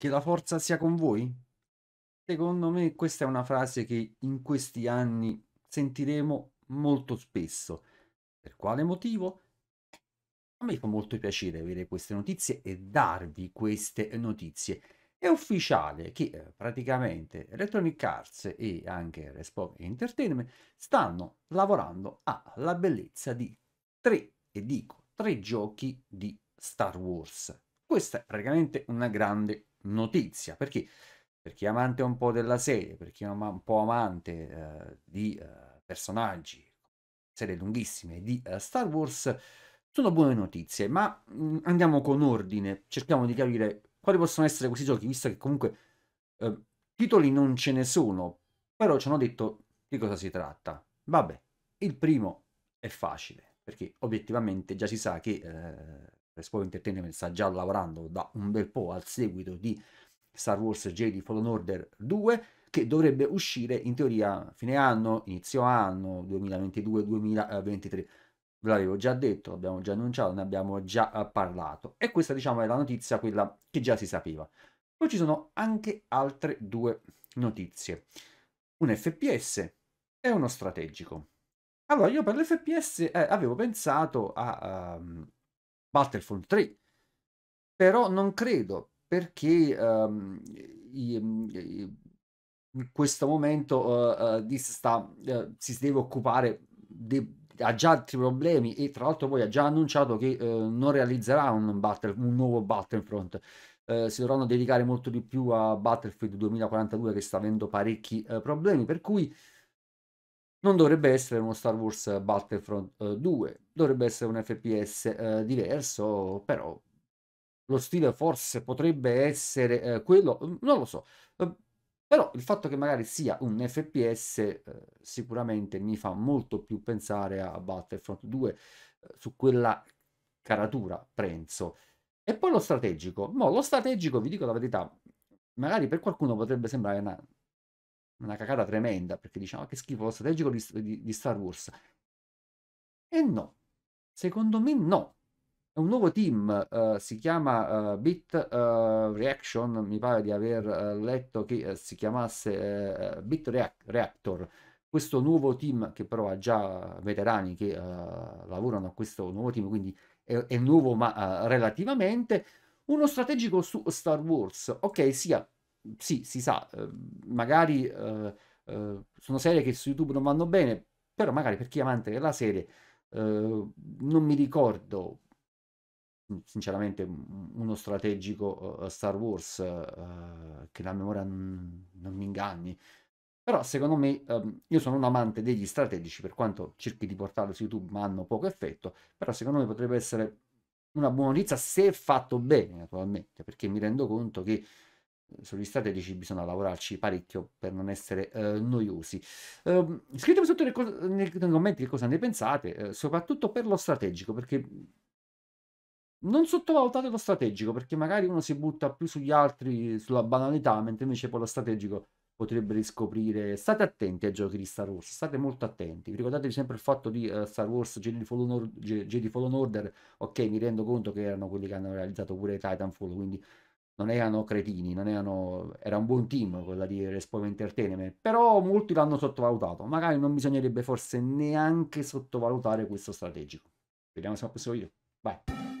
Che la forza sia con voi? Secondo me questa è una frase che in questi anni sentiremo molto spesso. Per quale motivo? A me fa molto piacere avere queste notizie e darvi queste notizie. È ufficiale che eh, praticamente Electronic Arts e anche Respawn Entertainment stanno lavorando alla bellezza di tre, e dico, tre giochi di Star Wars. Questa è praticamente una grande notizia, perché per chi è amante un po' della serie, per chi è un po' amante eh, di eh, personaggi, serie lunghissime di eh, Star Wars, sono buone notizie, ma mh, mm, andiamo con ordine, cerchiamo di capire quali possono essere questi giochi, visto che comunque eh, titoli non ce ne sono, però ci hanno detto di cosa si tratta. Vabbè, il primo è facile, perché obiettivamente già si sa che eh, Respawn Entertainment sta già lavorando da un bel po' al seguito di Star Wars Jedi Fallen Order 2 che dovrebbe uscire in teoria fine anno, inizio anno 2022-2023. Ve l'avevo già detto, l'abbiamo già annunciato, ne abbiamo già eh, parlato. E questa diciamo è la notizia, quella che già si sapeva. Poi ci sono anche altre due notizie. Un FPS e uno strategico. Allora, io per l'FPS eh, avevo pensato a um, Battlefront 3, però non credo perché um, i, i, in questo momento uh, uh, sta, uh, si deve occupare di ha già altri problemi e tra l'altro poi ha già annunciato che non realizzerà un, battle, un nuovo Battlefront. si dovranno dedicare molto di più a Battlefield 2042 che sta avendo parecchi problemi, per cui non dovrebbe essere uno Star Wars Battlefront 2, dovrebbe essere un FPS diverso, però lo stile forse potrebbe essere eh, quello, mm, non lo so. Eh, però il fatto che magari sia un FPS eh, sicuramente mi fa molto più pensare a Battlefront 2 eh, su quella caratura, penso. E poi lo strategico. No, lo strategico, vi dico la verità, magari per qualcuno potrebbe sembrare una, una cacata tremenda, perché diciamo che schifo lo strategico di, di, di Star Wars. E no, secondo me no. Un nuovo team, uh, si chiama uh, Bit uh, Reaction, mi pare di aver letto che si chiamasse Bit Reac- Reactor, questo nuovo team che però ha già veterani che lavorano a questo nuovo team, quindi è, è nuovo ma relativamente, uno strategico su Star Wars, ok, sia, sì, si sa, magari sono serie che su YouTube non vanno bene, però magari per chi è amante della serie, non mi ricordo sinceramente uno strategico uh, Star Wars uh, che la memoria n- non mi inganni. Però secondo me um, io sono un amante degli strategici, per quanto cerchi di portarlo su YouTube ma hanno poco effetto, però secondo me potrebbe essere una buona notizia se fatto bene, naturalmente, perché mi rendo conto che sugli strategici bisogna lavorarci parecchio per non essere uh, noiosi. Uh, scrivetemi sotto nei, nei, nei, commenti che cosa ne pensate, uh, soprattutto per lo strategico, perché non sottovalutate lo strategico, perché magari uno si butta più sugli altri, sulla banalità, mentre invece poi lo strategico potrebbe riscoprire. State attenti ai giochi di Star Wars, state molto attenti. Ricordatevi sempre il fatto di uh, Star Wars Jedi Fallen, Or- Jedi Fallen Order. Ok, mi rendo conto che erano quelli che hanno realizzato pure Titanfall, quindi non erano cretini, non erano... era un buon team quella di Respawn Entertainment, però molti l'hanno sottovalutato. Magari non bisognerebbe forse neanche sottovalutare questo strategico. Vediamo se al prossimo video. Bye.